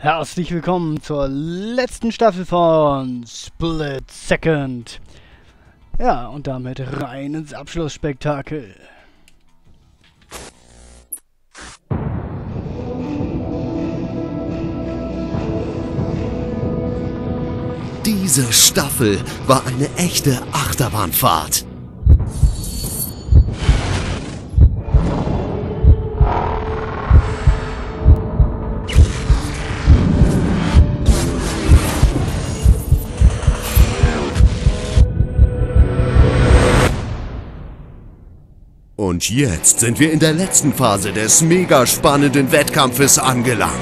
Herzlich willkommen zur letzten Staffel von Split Second. Ja, und damit rein ins Abschlussspektakel. Diese Staffel war eine echte Achterbahnfahrt. Und jetzt sind wir in der letzten Phase des mega spannenden Wettkampfes angelangt.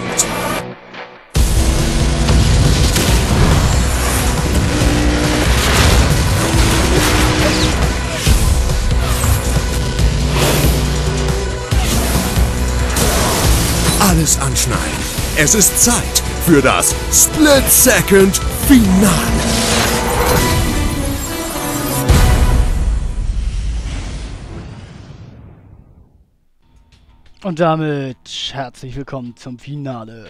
Alles anschneiden. Es ist Zeit für das Split Second Finale. Und damit herzlich willkommen zum Finale.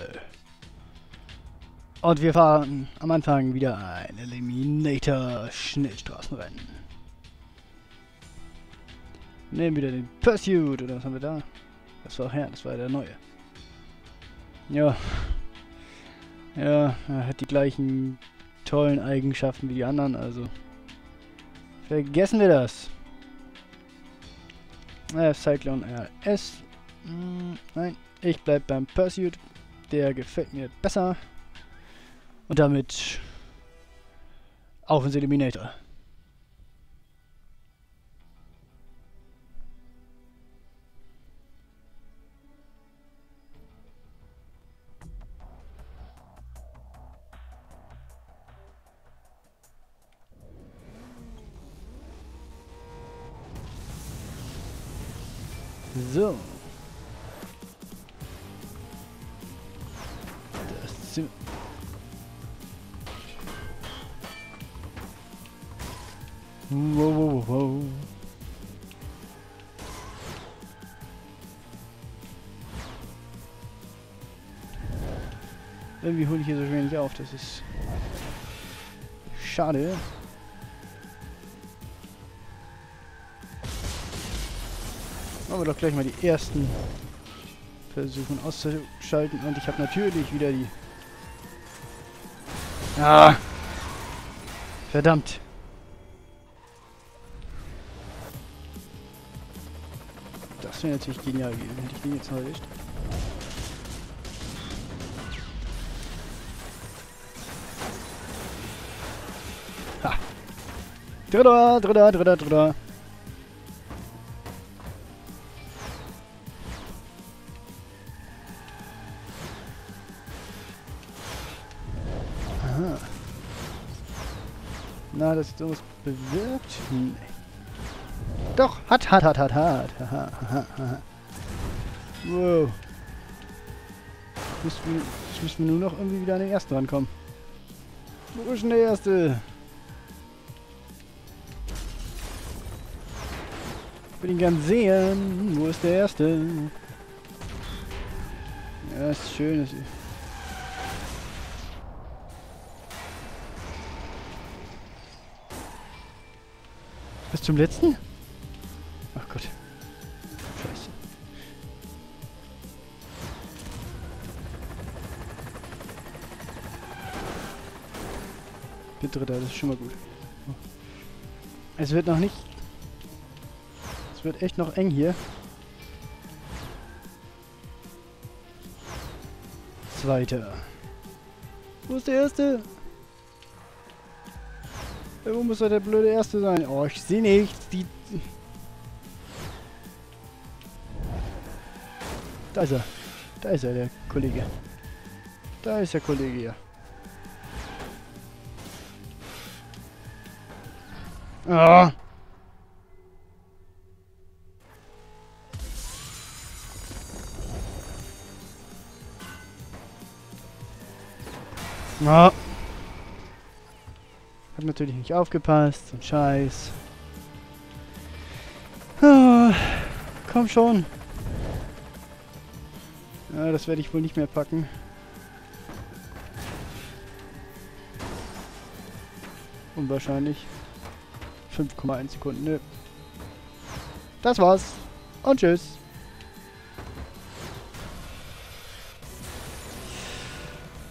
Und wir fahren am Anfang wieder ein Eliminator Schnellstraßenrennen. Nehmen wieder den Pursuit, oder was haben wir da? Das war, ja, das war der neue. Ja. Ja, er hat die gleichen tollen Eigenschaften wie die anderen, also. Vergessen wir das. Äh, Cyclone RS. Hm, nein, ich bleib beim Pursuit. Der gefällt mir besser. Und damit auf ins Eliminator. Das ist schade. Machen wir doch gleich mal die ersten versuchen auszuschalten. Und ich habe natürlich wieder die... Ah! Verdammt! Das wäre natürlich genial gewesen, hätte ich den jetzt noch erwischt. Dritter, dritter, dritter, dritter. Na, das ist irgendwas bewirkt? Nee. Doch, hat, hat, hat, hat, hat. Wow. Wir, jetzt müssen wir nur noch irgendwie wieder an den ersten rankommen. Wo ist denn der erste? Will ihn gern sehen. Wo ist der erste? Ja, ist schön. Ist Bis zum letzten? Ach Gott. Scheiße. Bin Dritter, das ist schon mal gut. Es wird noch nicht... Wird echt noch eng hier. Zweiter. Wo ist der Erste? Wo muss doch der blöde Erste sein? Oh, ich sehe nichts. Die... Da ist er. Da ist er, der Kollege. Da ist der Kollege hier. Ah. Oh. Hab natürlich nicht aufgepasst. So ein Scheiß. Oh. Komm schon. Ja, das werde ich wohl nicht mehr packen. Unwahrscheinlich. 5,1 Sekunden. Nö. Das war's. Und tschüss.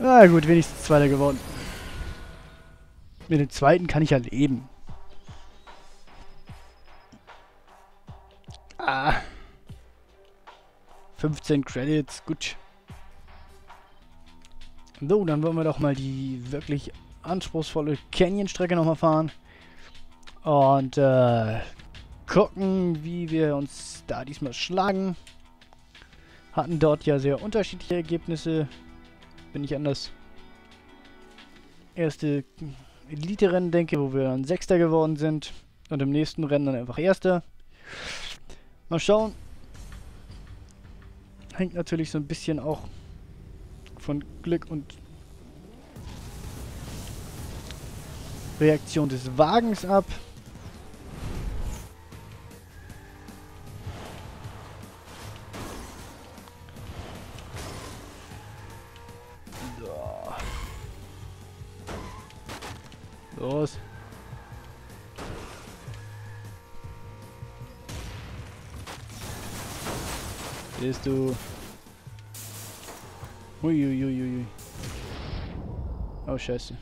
Na gut, wenigstens Zweiter geworden. Mit dem Zweiten kann ich ja leben. Ah. 15 Credits, gut. So, dann wollen wir doch mal die wirklich anspruchsvolle Canyon-Strecke nochmal fahren. Und äh, gucken, wie wir uns da diesmal schlagen. Hatten dort ja sehr unterschiedliche Ergebnisse. Wenn ich an das erste Elite-Rennen denke, wo wir dann Sechster geworden sind. Und im nächsten Rennen dann einfach Erster. Mal schauen. Hängt natürlich so ein bisschen auch von Glück und Reaktion des Wagens ab. Scheiße.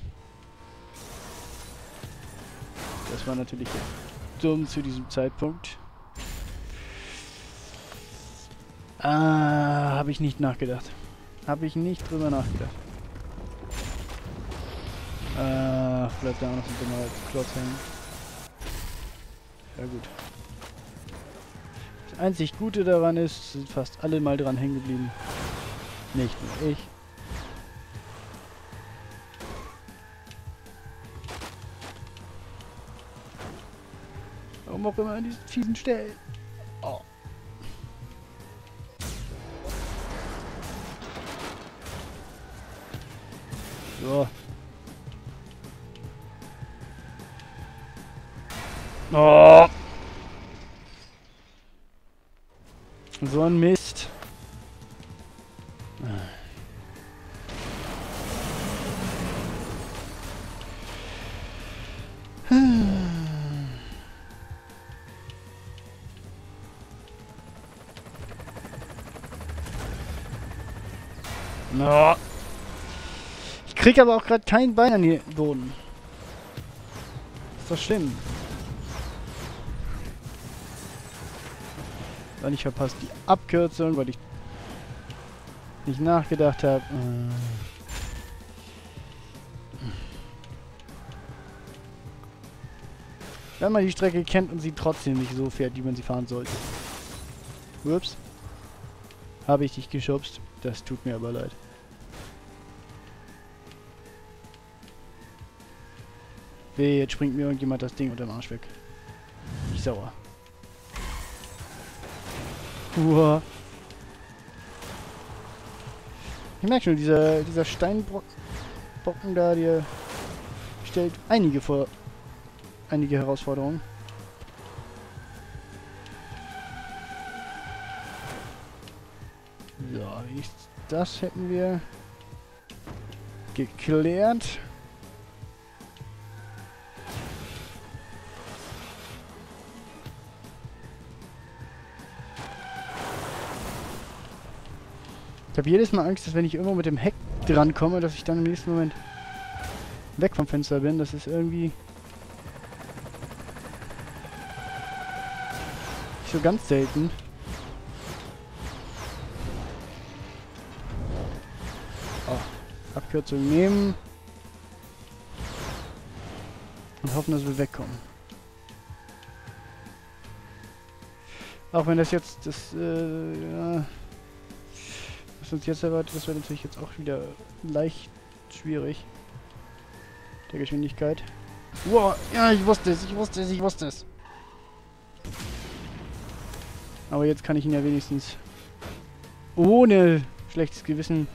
Das war natürlich dumm zu diesem Zeitpunkt. Ah, habe ich nicht nachgedacht. Habe ich nicht drüber nachgedacht. Äh, bleibt da auch noch so ein dummer Klotz hängen. Ja gut. Das einzig Gute daran ist, sind fast alle mal dran hängen geblieben. Nicht nur ich. Warum auch immer an diesen fiesen Stellen. Oh. So. Oh. So ein Mist. Krieg aber auch gerade kein Bein an den Boden. Ist doch schlimm. Dann ich verpasst die Abkürzung, weil ich nicht nachgedacht habe. Wenn man die Strecke kennt und sie trotzdem nicht so fährt, wie man sie fahren sollte. Ups. Habe ich dich geschubst. Das tut mir aber leid. Weh, jetzt springt mir irgendjemand das Ding unter dem Arsch weg. Ich sauer. Uah. Ich merke schon, dieser, dieser Steinbrocken da, der stellt einige vor einige Herausforderungen. So, das hätten wir geklärt. Ich habe jedes Mal Angst, dass wenn ich irgendwo mit dem Heck dran komme, dass ich dann im nächsten Moment weg vom Fenster bin. Das ist irgendwie nicht so ganz selten. Oh, Abkürzung nehmen. Und hoffen, dass wir wegkommen. Auch wenn das jetzt das, äh, ja uns jetzt erwartet, das wäre natürlich jetzt auch wieder leicht schwierig. Der Geschwindigkeit. Wow, ja, ich wusste es, ich wusste es, ich wusste es. Aber jetzt kann ich ihn ja wenigstens ohne schlechtes Gewissen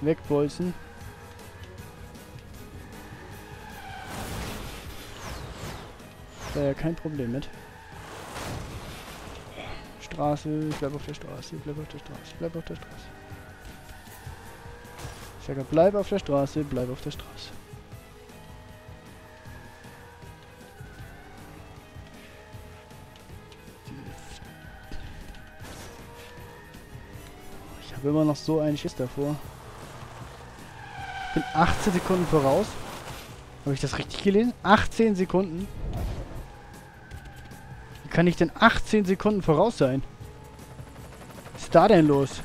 wegbolzen. Da ja kein Problem mit. Straße, ich bleib auf der Straße, ich bleib auf der Straße, ich bleib auf der Straße. Ich sage, bleib auf der Straße, bleib auf der Straße. Ich habe immer noch so einen Schiss davor. Ich bin 18 Sekunden voraus. Habe ich das richtig gelesen? 18 Sekunden? Kann ich denn 18 Sekunden voraus sein? Was ist da denn los?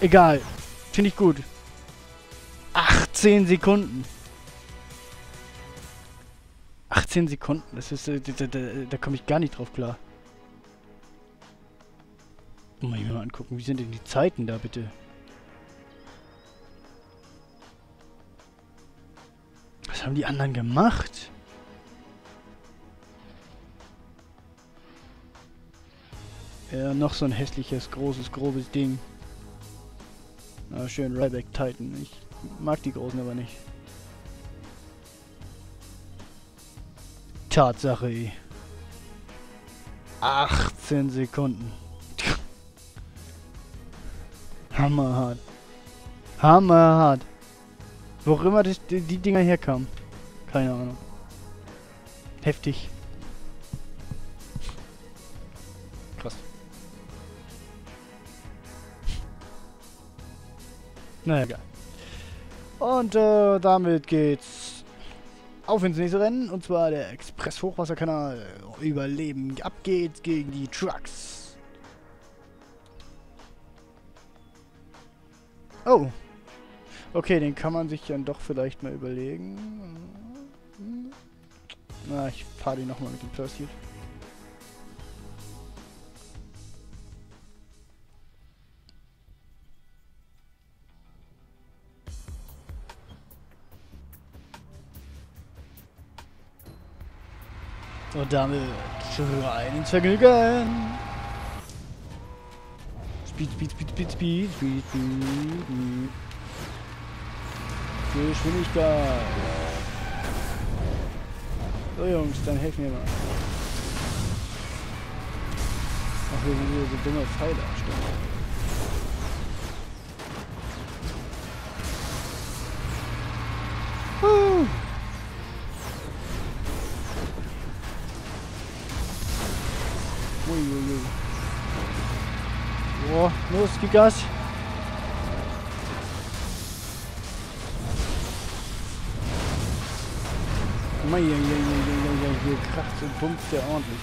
Egal. Finde ich gut. 18 Sekunden. 18 Sekunden, das ist, äh, da, da, da komme ich gar nicht drauf klar. Muss ich mir mal angucken, wie sind denn die Zeiten da bitte? Haben die anderen gemacht? Ja, noch so ein hässliches, großes, grobes Ding. Ah, schön, Ryback Titan. Ich mag die großen aber nicht. Tatsache, ey. 18 Sekunden. Hammerhart. Hammerhart. Wo auch immer die, die, Dinger herkamen. Keine Ahnung. Heftig. Krass. Naja, egal. Und äh, damit geht's auf ins nächste Rennen. Und zwar der Express-Hochwasserkanal. Überleben. Ab geht's gegen die Trucks. Oh. Okay, den kann man sich dann doch vielleicht mal überlegen. Na, ich fahre den nochmal mit dem Pursuit. Und damit rein ins Vergnügen. Speed, Speed, Speed, Speed, Speed, Speed, Speed. Geschwindigkeit. So Jungs, dann helfen mir mal. Ach, wir sind wieder so dumme Pfeile. Woo! Uiuiui. Boah, los, gib Gas. Mei, ja, ja, ja, ja, ja, hier kracht und pumpt der ordentlich.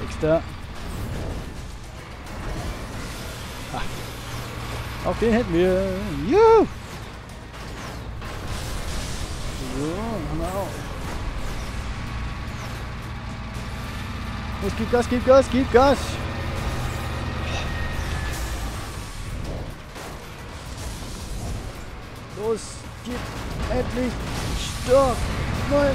Nächster. Ah. Auf den hätten wir. Juhu! So, haben wir auch. Los, gib Gas, gib Gas, gib Gas! Stopp! Nein!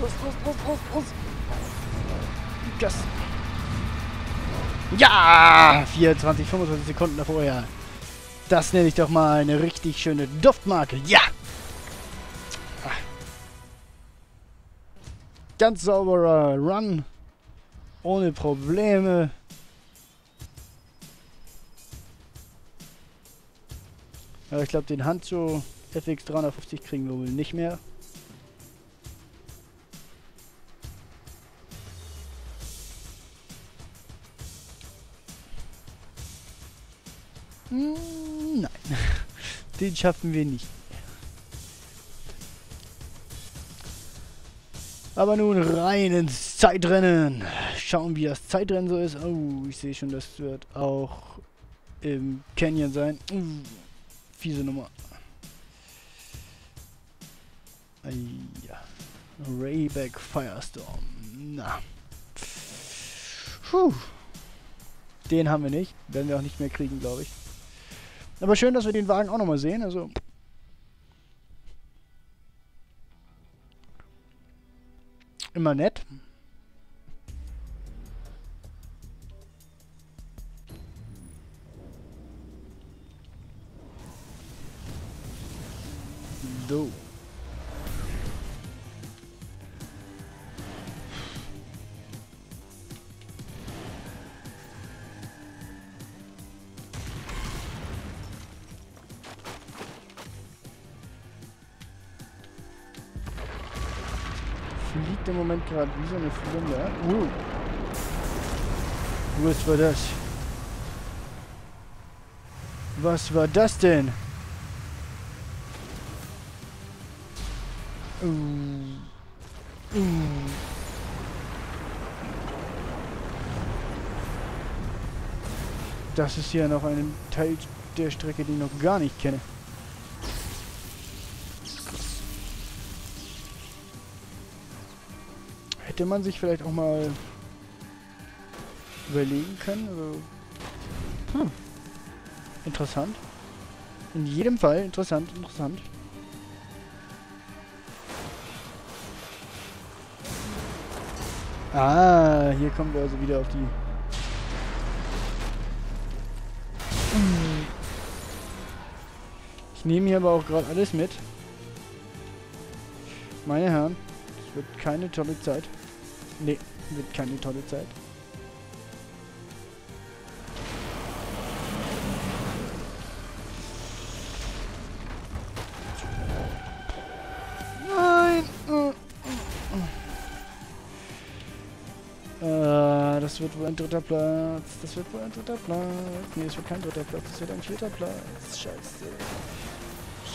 Los, los, los, los, los! Gas! Ja! 24, 25 Sekunden davor, ja. Das nenne ich doch mal eine richtig schöne Duftmarke. Ja! Ganz sauberer Run. Ohne Probleme. Ja, ich glaube, den Hanzo FX 350 kriegen wir wohl nicht mehr. Hm, nein, den schaffen wir nicht. Aber nun rein ins Zeitrennen. Schauen, wie das Zeitrennen so ist. Oh, ich sehe schon, das wird auch im Canyon sein. Uh, fiese Nummer. Ja. Rayback Firestorm. Na. Puh. Den haben wir nicht. Werden wir auch nicht mehr kriegen, glaube ich. Aber schön, dass wir den Wagen auch nochmal sehen. Also. Immer nett. Gerade wie so eine Flunder. Uh. Was war das? Was war das denn? Uh. Uh. Das ist hier noch ein Teil der Strecke, die ich noch gar nicht kenne. Hätte man sich vielleicht auch mal überlegen können. Also, hm. Interessant. In jedem Fall interessant, interessant. Ah, hier kommen wir also wieder auf die... Ich nehme hier aber auch gerade alles mit. Meine Herren, es wird keine tolle Zeit. Nee, wird keine tolle Zeit. Nein! Äh, das wird wohl ein dritter Platz. Das wird wohl ein dritter Platz. Nee, es wird kein dritter Platz. Es wird ein vierter Platz. Scheiße.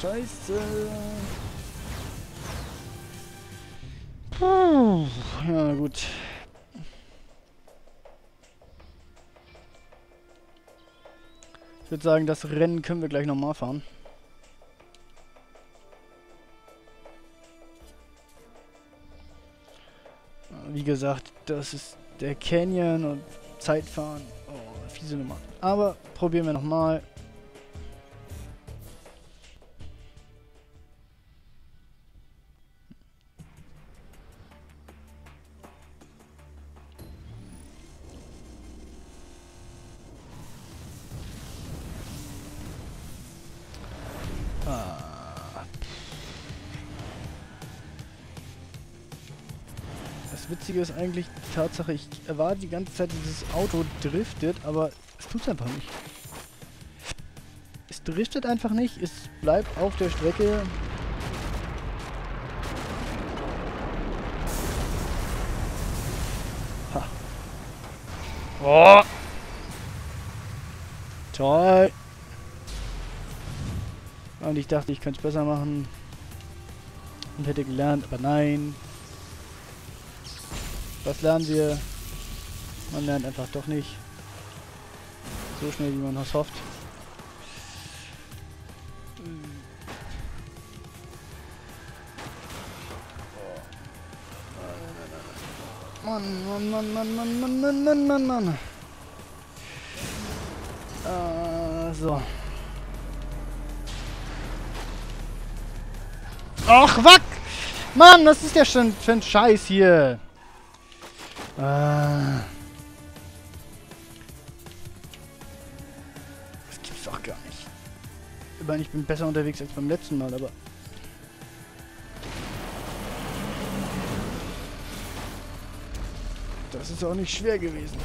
Scheiße. Puh. Ja, gut. Ich würde sagen, das Rennen können wir gleich nochmal fahren. Wie gesagt, das ist der Canyon und Zeitfahren. Oh, fiese Nummer. Aber probieren wir nochmal. Das Witzige ist eigentlich die Tatsache, ich erwarte die ganze Zeit, dieses Auto driftet, aber es tut es einfach nicht. Es driftet einfach nicht, es bleibt auf der Strecke. Ha. Oh! Toll! Und ich dachte, ich könnte es besser machen. Und hätte gelernt, aber nein. Was lernen wir? Man lernt einfach doch nicht. So schnell, wie man das hofft. Mann, Mann, Mann, Mann, Mann, Mann, Mann, Mann, Mann, Mann. Äh, so. Ach, wack! Mann, was ist der schon für ein Scheiß hier? Ah. Das gibt's doch gar nicht. Ich meine, ich bin besser unterwegs als beim letzten Mal, aber... Das ist auch nicht schwer gewesen.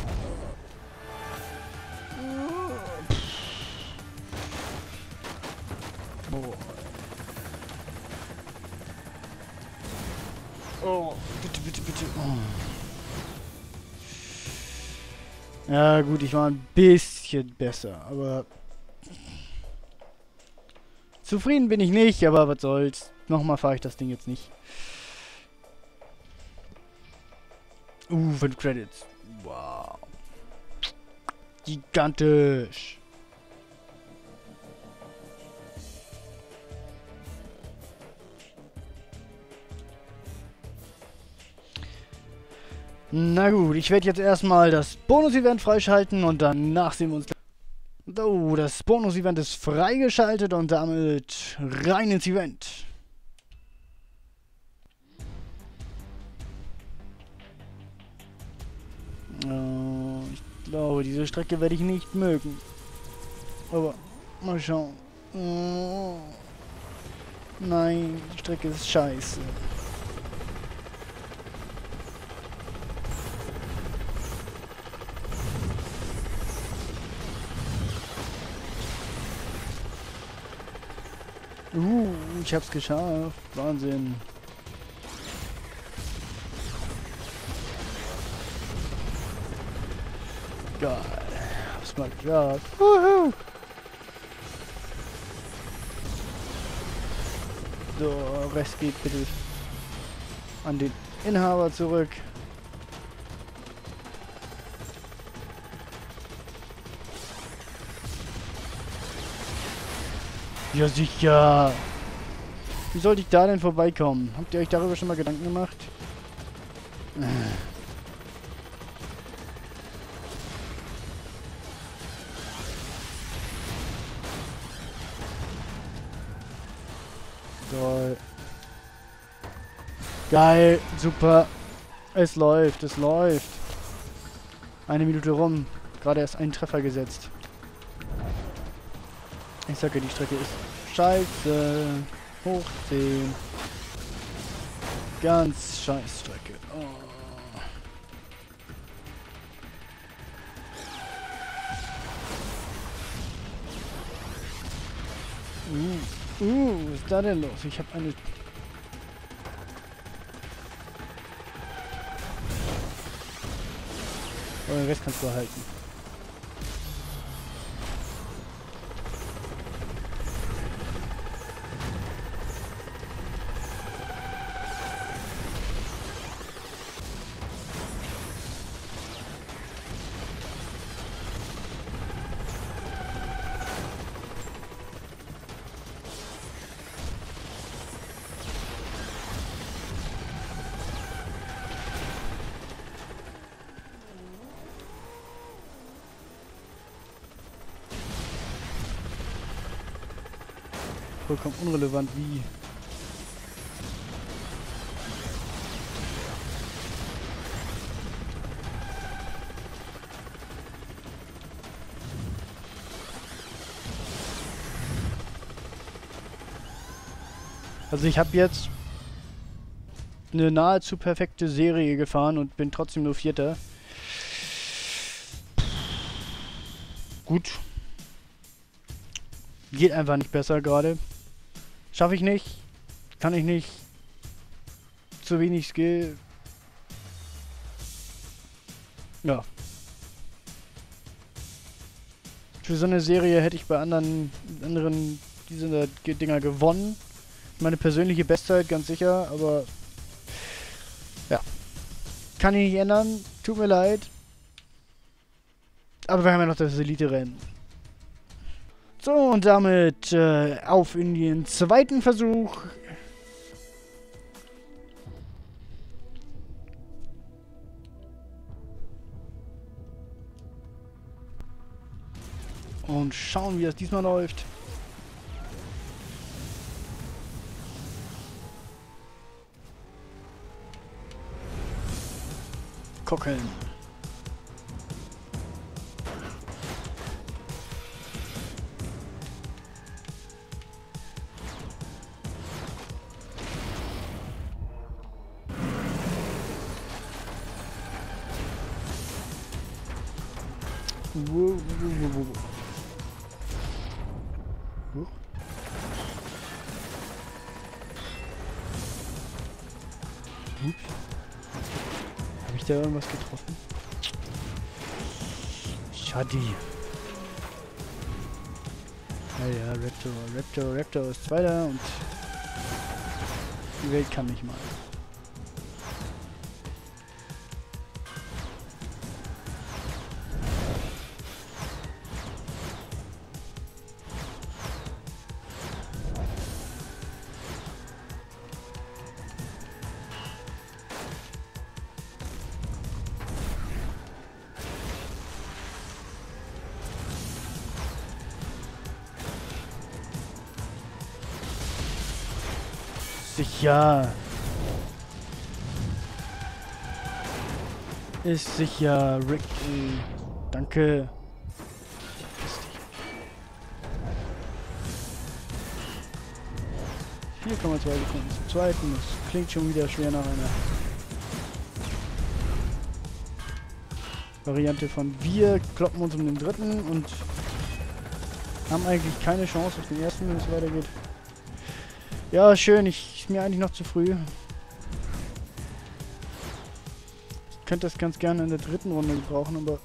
Boah. Oh, bitte, bitte, bitte. Oh. Ja gut, ich war ein bisschen besser, aber... Zufrieden bin ich nicht, aber was soll's. Nochmal fahre ich das Ding jetzt nicht. Uh, 5 Credits. Wow. Gigantisch. Na gut, ich werde jetzt erstmal das Bonus-Event freischalten und danach sehen wir uns... Oh, das Bonus-Event ist freigeschaltet und damit rein ins Event. Oh, ich glaube, diese Strecke werde ich nicht mögen. Aber mal schauen. Oh, nein, die Strecke ist scheiße. Uh, ich hab's geschafft. Wahnsinn. Geil. Hab's mal geklappt. Woohoo. So, Rest geht bitte an den Inhaber zurück. Ja, sicher. Wie sollte ich da denn vorbeikommen? Habt ihr euch darüber schon mal Gedanken gemacht? So. Geil, super. Es läuft, es läuft. Eine Minute rum. Gerade erst einen Treffer gesetzt. Ich sage, die Strecke ist scheiße. Hoch 10. Ganz scheiß Strecke. Oh. Uh, uh, was ist da denn los? Ich habe eine... Oh, den Rest kannst du erhalten. Vollkommen unrelevant wie. Also ich habe jetzt eine nahezu perfekte Serie gefahren und bin trotzdem nur Vierter. Gut. Geht einfach nicht besser gerade. Schaffe ich nicht. Kann ich nicht. Zu wenig Skill. Ja. Für so eine Serie hätte ich bei anderen, anderen diese Dinger gewonnen. Meine persönliche Bestzeit, ganz sicher, aber ja. Kann ich nicht ändern. Tut mir leid. Aber wir haben ja noch das Elite-Rennen. So, und damit äh, auf in den zweiten Versuch. Und schauen, wie es diesmal läuft. Gucken. Raptor ist Zweiter und die Welt kann nicht mal. Sicher. Ist sicher, Ricky. Danke. 4,2 Sekunden zum zweiten. Das klingt schon wieder schwer nach einer Variante von wir kloppen uns um den dritten und haben eigentlich keine Chance auf den ersten, wenn es weitergeht. Ja, schön. Ich ist mir eigentlich noch zu früh. Ich könnte das ganz gerne in der dritten Runde gebrauchen, aber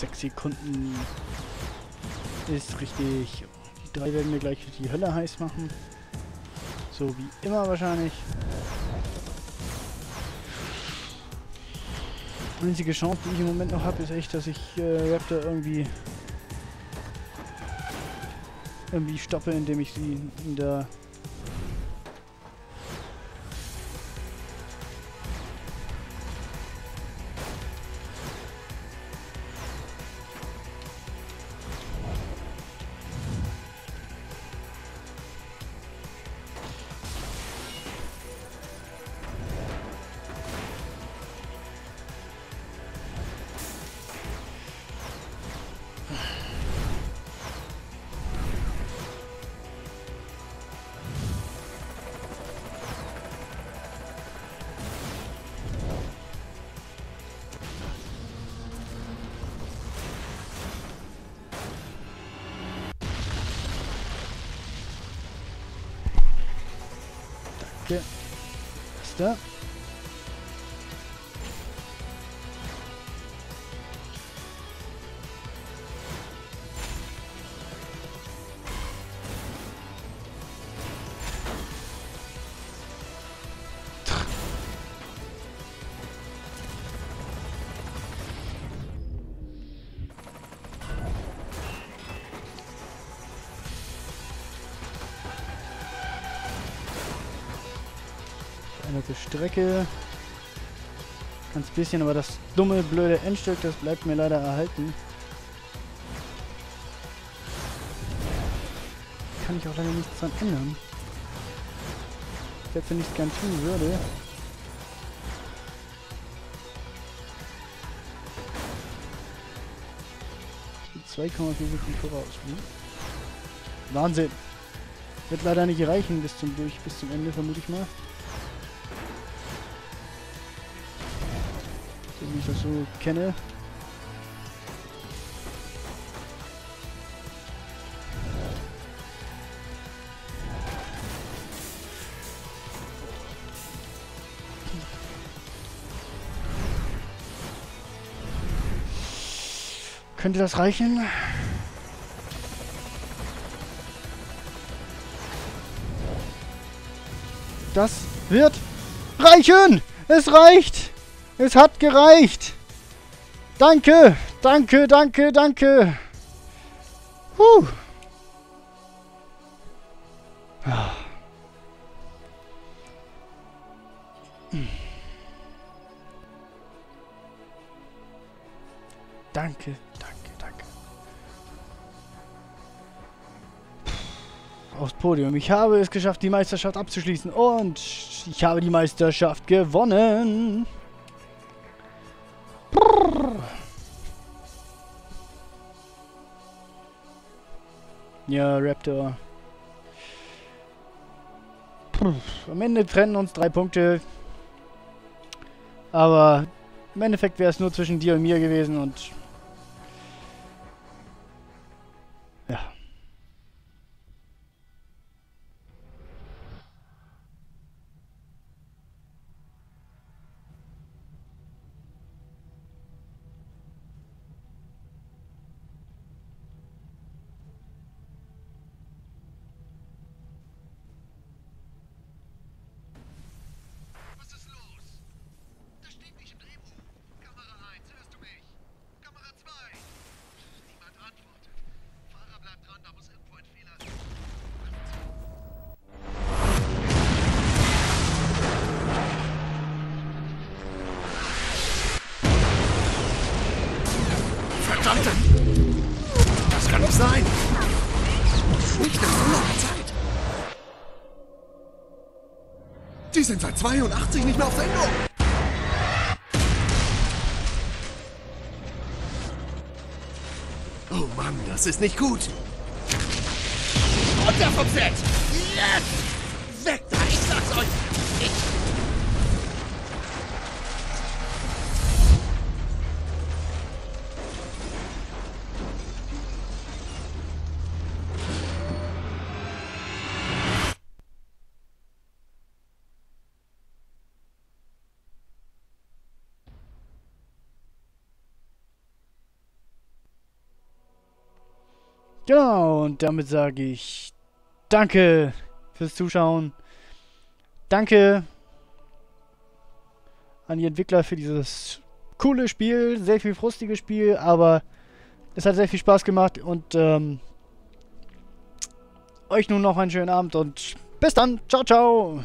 sechs Sekunden ist richtig. Die drei werden mir gleich die Hölle heiß machen. So wie immer wahrscheinlich. Einzige Chance, die ich im Moment noch habe, ist echt, dass ich äh, Raptor irgendwie irgendwie stoppe, indem ich sie in der Ist Veränderte Strecke. Ganz bisschen, aber das dumme, blöde Endstück, das bleibt mir leider erhalten. Kann ich auch leider nichts dran ändern. Selbst wenn ich es gern tun würde. Ich bin 2,4 Sekunden voraus. Hm? Wahnsinn! Wird leider nicht reichen bis zum durch bis zum Ende, vermute ich mal. Das so kenne. Könnte das reichen? Das wird reichen! Es reicht! Es hat gereicht! Danke! Danke, danke, danke! Ah. Danke, danke, danke. Aufs Podium. Ich habe es geschafft, die Meisterschaft abzuschließen. Und ich habe die Meisterschaft gewonnen. Ja, Raptor. Puh. Am Ende trennen uns drei Punkte. Aber im Endeffekt wäre es nur zwischen dir und mir gewesen und... 82 nicht mehr auf Sendung! Oh Mann, das ist nicht gut! Runter vom Set! Genau, und damit sage ich danke fürs Zuschauen. Danke an die Entwickler für dieses coole Spiel, sehr viel frustiges Spiel, aber es hat sehr viel Spaß gemacht und ähm, euch nun noch einen schönen Abend und bis dann. Ciao, ciao.